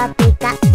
ピカピカ